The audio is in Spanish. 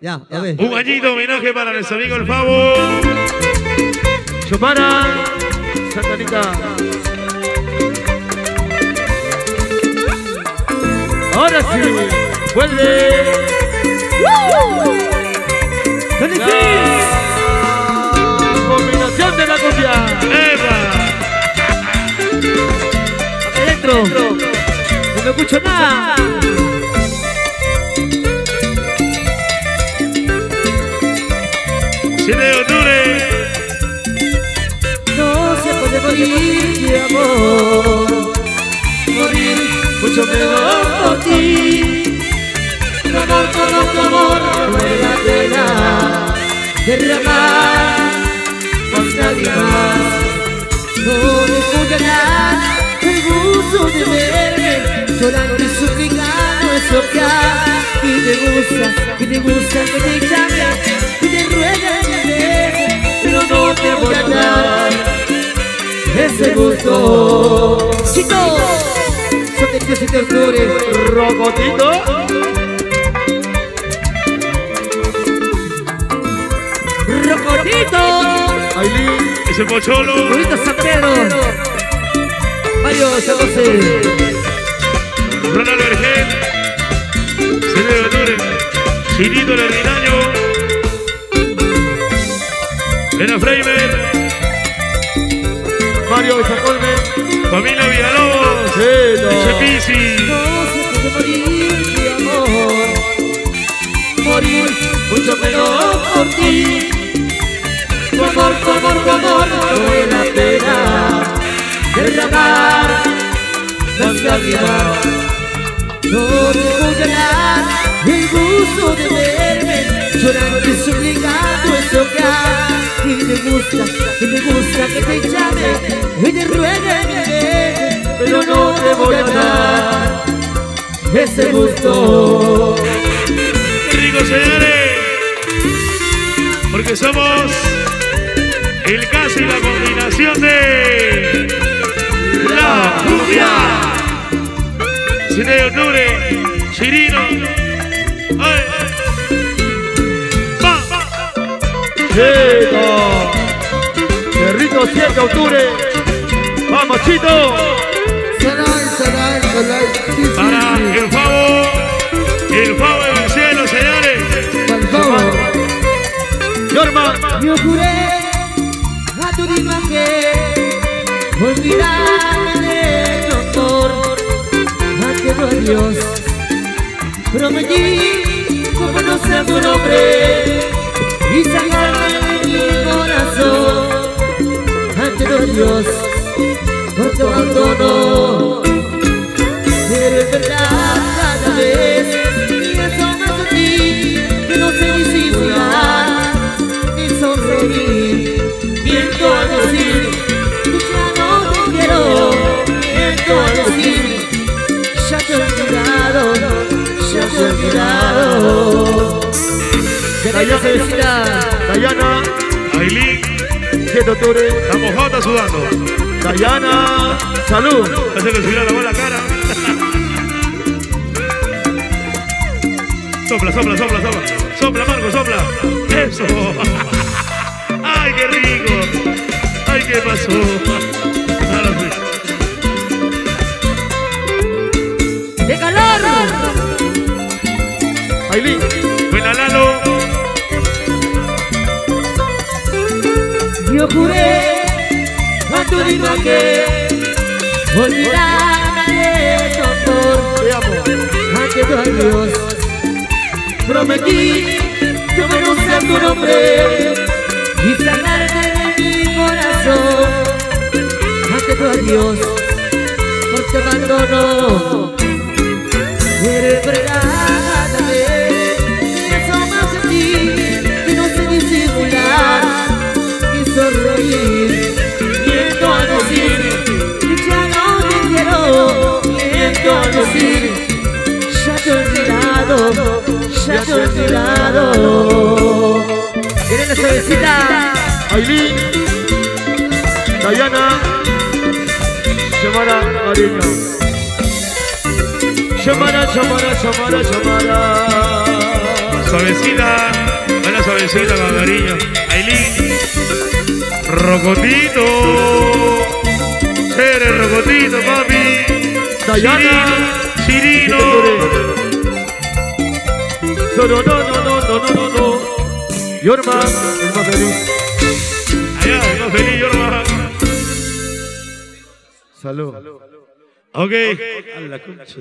Ya, a ver. Un añito homenaje para nuestro amigo el Favo. Chomara, Santanita. Ahora sí, vuelve. ¡Felices! Combinación de la morir de amor. Morir mucho menos por ti. Tu amor, tu amor, vale la pena derramar más nadie más. No me juzgarán el gusto de verme llorando y suplicando eso que a ti te gusta, que te gusta que te llame Chicos, 17 de octubre. Rocotito. Rocotito, Ailín. Ese pocholo. Bonito San Pedro. Mario San José. Ronald Vergel. De octubre. Chinito el Herminaño. Lena Freimer. Mario Besacolme. Familia Villalobos. Chelo. Chepisi. No se puede morir de amor. Morir mucho menos por ti. Tu amor, tu amor, tu amor, no vale la pena derramar las lágrimas. No te juzgarán el gusto de verme llorando y suplicando eso que ti te gusta, que te gusta que te llame y te mi pero no te voy a dar ese gusto. Rico, señores. Porque somos el caso y la combinación de la cumbia. 7 de octubre, Chirino. Ay. Va. Chito. Cerrito 7 de octubre. Vamos, Chito. Para el Favo, el Favo del cielo, señores. Favor. Yorma. Yo juré a tu que olvidarme de tu amor ante tu Dios. Prometí no conocer tu nombre y sacarme de mi corazón ante Dios por tu Decir ya te he olvidado, ya te olvidado. Querida felicidad. Dayana. Ailín, 7 de octubre. estamos Jota sudando. Dayana. Salud. Hace que subir a lavar la cara. Sopla, sopla, sopla, sopla. Sopla, Marco, sopla. Eso. Ay, qué rico. Ay, qué pasó. Ailín. Buena Lalo. Yo juré a tu misma que olvidarme de tu amor Te amo. ante tu adiós. Prometí que pronunciar tu nombre y sacarte de mi corazón ante tu adiós por tu abandono. Olvidado, ya te he olvidado. ¿Quieren la suavecita? Ailín. Dayana. Chamara Mariño. Chamara, chamara, chamara, chamara. suavecita, baila suavecita con cariño. Ailín, Rocotito, eres Rocotito, papi. Dayana. Solo no, no, no, no, no, no, no. Yorma, el más feliz. allá, el más feliz, Yorma. Salud. Ok. A la concha.